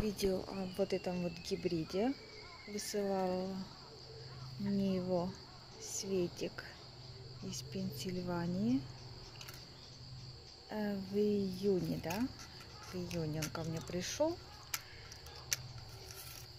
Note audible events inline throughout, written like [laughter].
видео о вот этом вот гибриде. Высылал мне его Светик из Пенсильвании э, в июне, да? В июне он ко мне пришел.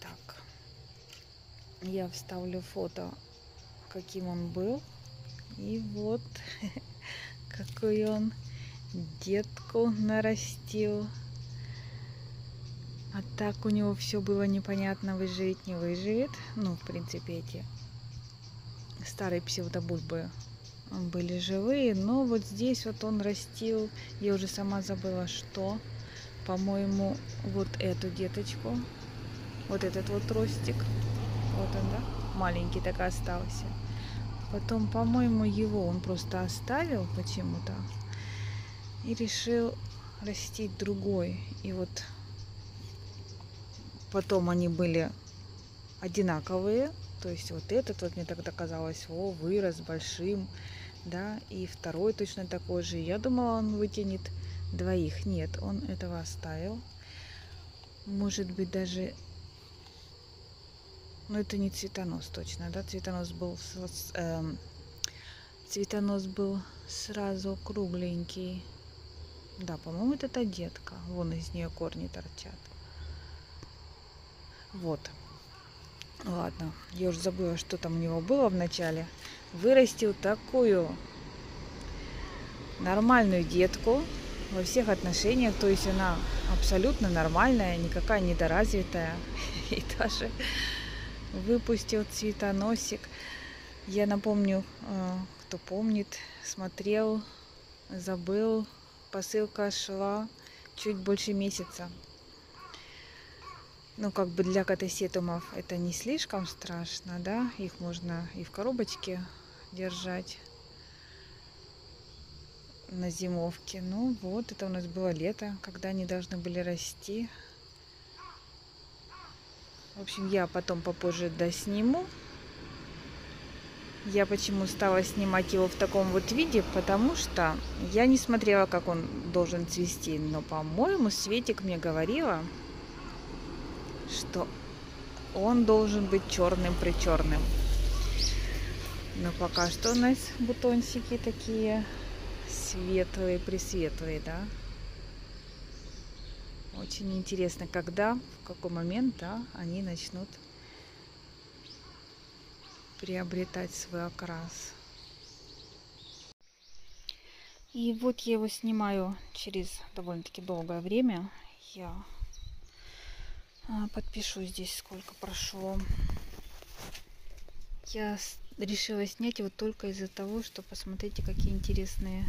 Так, я вставлю фото, каким он был. И вот [laughs] какой он детку нарастил. А так у него все было непонятно, выживет, не выживет. Ну, в принципе, эти старые псевдобульбы были живые, но вот здесь вот он растил, я уже сама забыла, что, по-моему, вот эту деточку, вот этот вот ростик, вот он, да, маленький так и остался. Потом, по-моему, его он просто оставил почему-то и решил растить другой. И вот Потом они были одинаковые. То есть вот этот вот мне тогда казалось, о, вырос большим, да, и второй точно такой же. Я думала, он вытянет двоих. Нет, он этого оставил. Может быть, даже... Ну, это не цветонос точно, да? Цветонос был... Э, цветонос был сразу кругленький. Да, по-моему, это детка. Вон из нее корни торчат. Вот. Ладно, я уже забыла, что там у него было в начале. Вырастил такую нормальную детку во всех отношениях. То есть она абсолютно нормальная, никакая недоразвитая. [laughs] И даже выпустил цветоносик. Я напомню, э, кто помнит, смотрел, забыл. Посылка шла чуть больше месяца ну, как бы для катасетумов это не слишком страшно, да, их можно и в коробочке держать на зимовке. Ну, вот, это у нас было лето, когда они должны были расти. В общем, я потом попозже досниму. Я почему стала снимать его в таком вот виде, потому что я не смотрела, как он должен цвести. Но, по-моему, Светик мне говорила, что он должен быть черным при черным. Но пока что у нас бутончики такие светлые, пресветлые, да. Очень интересно, когда, в какой момент, да, они начнут приобретать свой окрас. И вот я его снимаю через довольно-таки долгое время. Я подпишу здесь, сколько прошло. Я решила снять его только из-за того, что посмотрите, какие интересные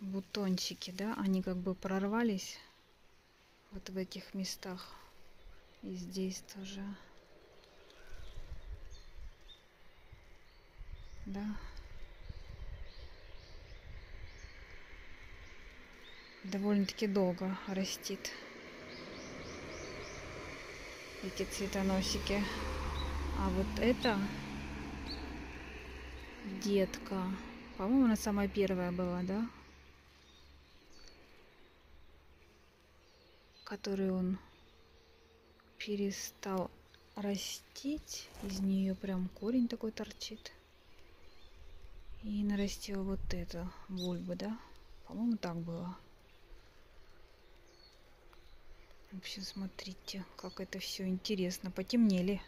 бутончики, да, они как бы прорвались вот в этих местах. И здесь тоже. Да. Довольно-таки долго растит эти цветоносики. А вот это детка. По-моему, она самая первая была, да? Которую он перестал растить. Из нее прям корень такой торчит. И нарастил вот эту бульбу, да? По-моему, так было. Вообще, смотрите, как это все интересно. Потемнели.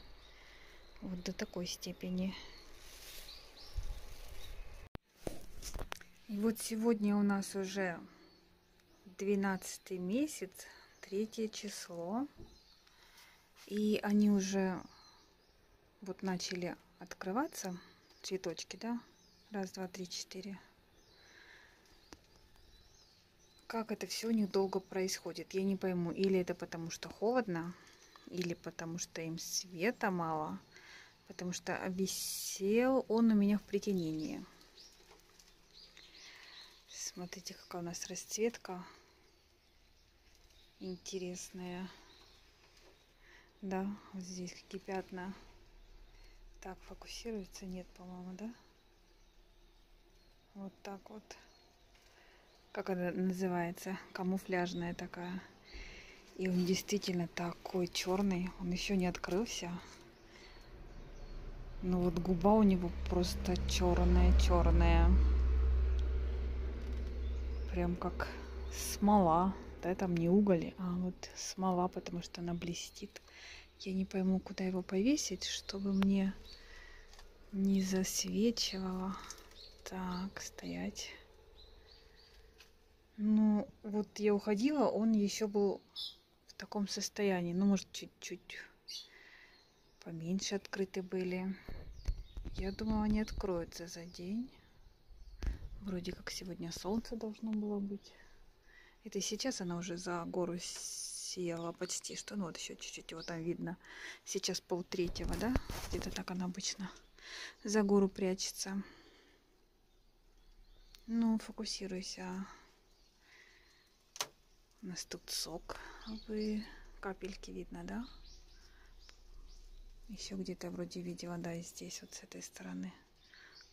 Вот до такой степени. И вот сегодня у нас уже 12 месяц, третье число. И они уже вот начали открываться, цветочки, да? Раз, два, три, четыре как это все у них долго происходит. Я не пойму, или это потому что холодно, или потому что им света мало, потому что обесел он у меня в притенении. Смотрите, какая у нас расцветка интересная. Да, вот здесь какие пятна. Так, фокусируется? Нет, по-моему, да? Вот так вот как она называется, камуфляжная такая. И он действительно такой черный. Он еще не открылся. Но вот губа у него просто черная-черная. Прям как смола. Да, там не уголь, а вот смола, потому что она блестит. Я не пойму, куда его повесить, чтобы мне не засвечивало. Так, стоять. Ну, вот я уходила, он еще был в таком состоянии. Ну, может, чуть-чуть поменьше открыты были. Я думала, они откроются за день. Вроде как сегодня солнце должно было быть. Это сейчас она уже за гору сияла почти что. Ну вот еще чуть-чуть его там видно. Сейчас пол третьего, да? Где-то так она обычно за гору прячется. Ну, фокусируйся. У нас тут сок. Вы капельки видно, да? Еще где-то вроде видела, да, здесь вот с этой стороны.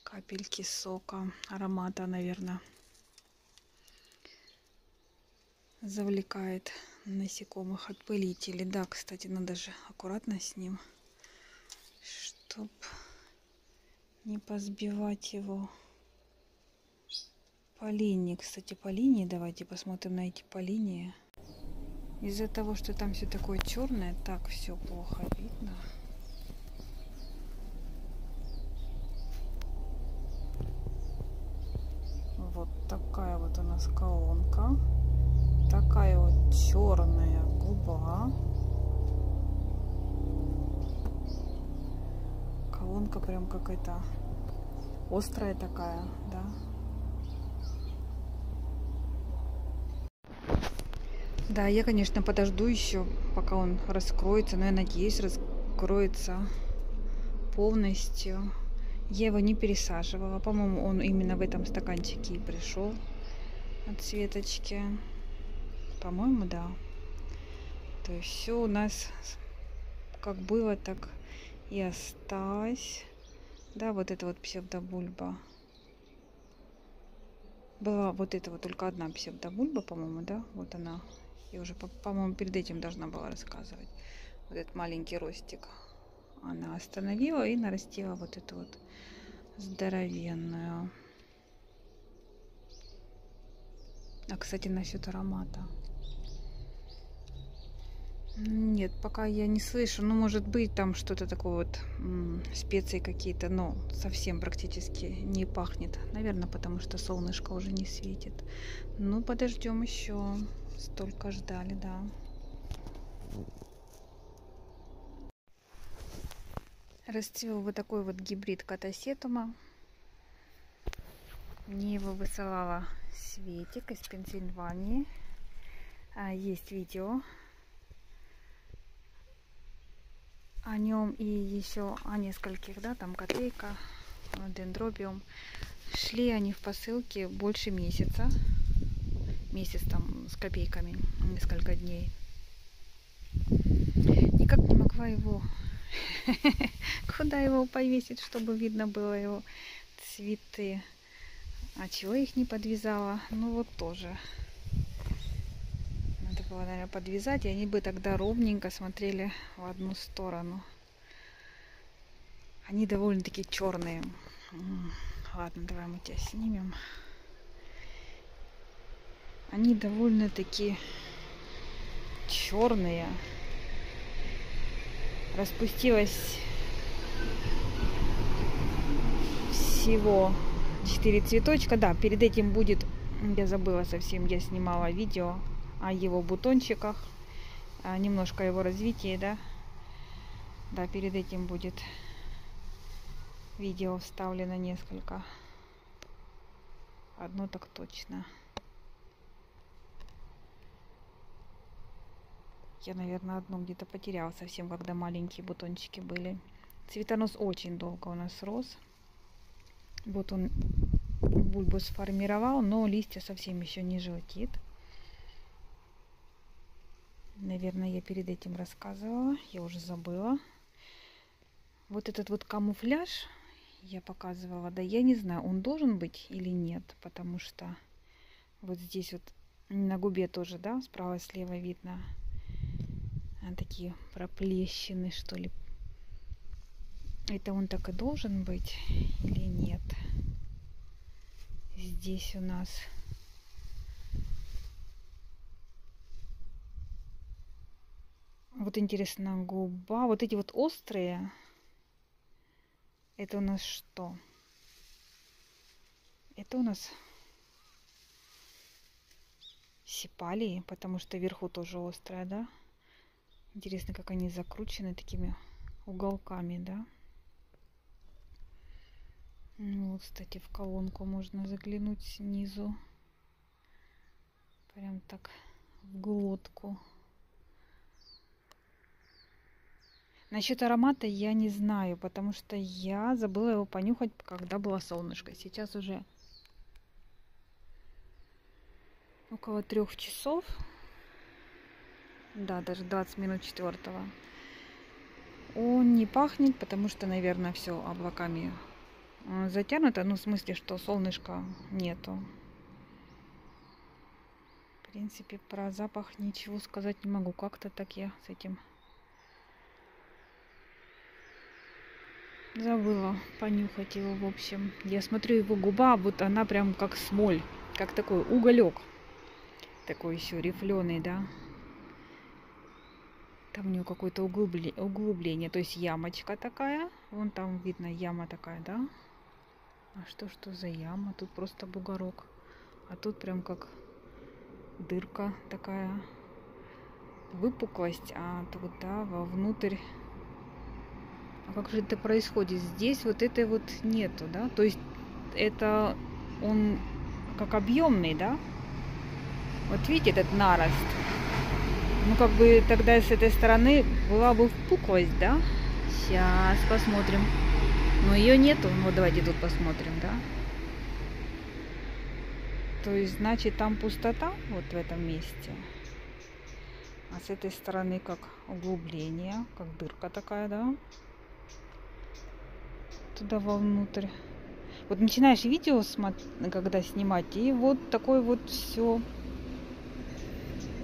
Капельки сока, аромата, наверное. Завлекает насекомых отпылители. Да, кстати, надо же аккуратно с ним, чтоб не позбивать его по линии. Кстати, по линии давайте посмотрим на эти по линии. Из-за того, что там все такое черное, так все плохо видно. Вот такая вот у нас колонка. Такая вот черная губа. Колонка прям какая-то острая такая, да. Да, я, конечно, подожду еще, пока он раскроется, но я надеюсь, раскроется полностью. Я его не пересаживала. По-моему, он именно в этом стаканчике и пришел от Светочки. По-моему, да. То есть все у нас как было, так и осталось. Да, вот это вот псевдобульба. Была вот это вот только одна псевдобульба, по-моему, да? Вот она. Я уже, по-моему, перед этим должна была рассказывать. Вот этот маленький ростик. Она остановила и нарастила вот эту вот здоровенную. А, кстати, насчет аромата. Нет, пока я не слышу. Ну, может быть, там что-то такое вот, специи какие-то, но совсем практически не пахнет. Наверное, потому что солнышко уже не светит. Ну, подождем еще. Столько ждали, да. Расцвел вот такой вот гибрид катасетума. Мне его высылала Светик из Пенсильвании. А, есть видео о нем и еще о нескольких, да, там котейка, дендробиум. Шли они в посылке больше месяца. Месяц там с копейками, несколько дней. Никак не могла его [laughs] Куда его повесить, чтобы видно было его цветы? А чего их не подвязала? Ну вот тоже. Надо было, наверное, подвязать, и они бы тогда ровненько смотрели в одну сторону. Они довольно-таки черные. Ладно, давай мы тебя снимем. Они довольно-таки черные распустилось всего 4 цветочка. Да, перед этим будет, я забыла совсем, я снимала видео о его бутончиках, а, немножко его развитии, да. Да, перед этим будет видео вставлено несколько. Одно так точно. Я, наверное, одну где-то потеряла совсем, когда маленькие бутончики были. Цветонос очень долго у нас рос. Вот он бульбу сформировал, но листья совсем еще не желтит. Наверное, я перед этим рассказывала, я уже забыла. Вот этот вот камуфляж я показывала, да я не знаю, он должен быть или нет, потому что вот здесь вот на губе тоже, да, справа и слева видно такие проплещины, что ли. Это он так и должен быть или нет? Здесь у нас вот интересно губа. Вот эти вот острые. Это у нас что? Это у нас сипалии, потому что вверху тоже острая, да? Интересно, как они закручены такими уголками, да? Ну, кстати, в колонку можно заглянуть снизу. Прям так в глотку. Насчет аромата я не знаю, потому что я забыла его понюхать, когда было солнышко. Сейчас уже около трех часов. Да, даже 20 минут четвертого. Он не пахнет, потому что, наверное, все облаками э, затянуто. Ну, в смысле, что солнышка нету. В принципе, про запах ничего сказать не могу. Как-то так я с этим забыла понюхать его, в общем. Я смотрю его губа, вот она прям как смоль, как такой уголек такой еще рифленый, да. Там у него какое-то углубление, углубление, то есть ямочка такая. Вон там видно яма такая, да. А что, что за яма? Тут просто бугорок. А тут прям как дырка такая. Выпуклость, а тут, да, вовнутрь. А как же это происходит? Здесь вот этой вот нету, да? То есть это он как объемный, да? Вот видите этот нарост? Ну, как бы тогда с этой стороны была бы впуклость, да? Сейчас посмотрим. Но ее нету. Вот давайте тут посмотрим, да? То есть, значит, там пустота вот в этом месте. А с этой стороны как углубление, как дырка такая, да? Туда вовнутрь. Вот начинаешь видео, когда снимать, и вот такой вот все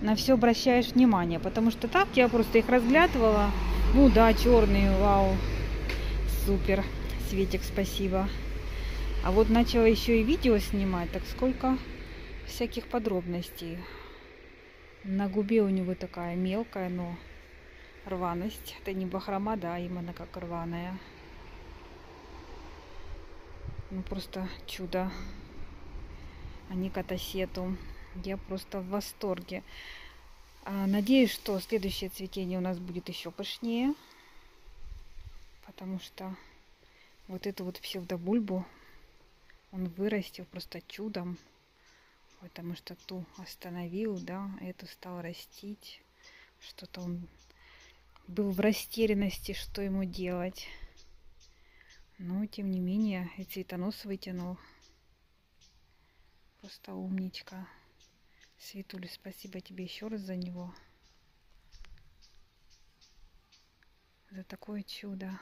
на все обращаешь внимание. Потому что так я просто их разглядывала. Ну да, черные, вау. Супер. Светик, спасибо. А вот начала еще и видео снимать. Так сколько всяких подробностей. На губе у него такая мелкая, но рваность. Это не бахрома, да, именно как рваная. Ну просто чудо. А не катасету. Я просто в восторге. А, надеюсь, что следующее цветение у нас будет еще пышнее. Потому что вот эту вот псевдобульбу он вырастил просто чудом. Потому что ту остановил, да, эту стал растить. Что-то он был в растерянности, что ему делать. Но, тем не менее, и цветонос вытянул. Просто умничка. Светуля, спасибо тебе еще раз за него. За такое чудо.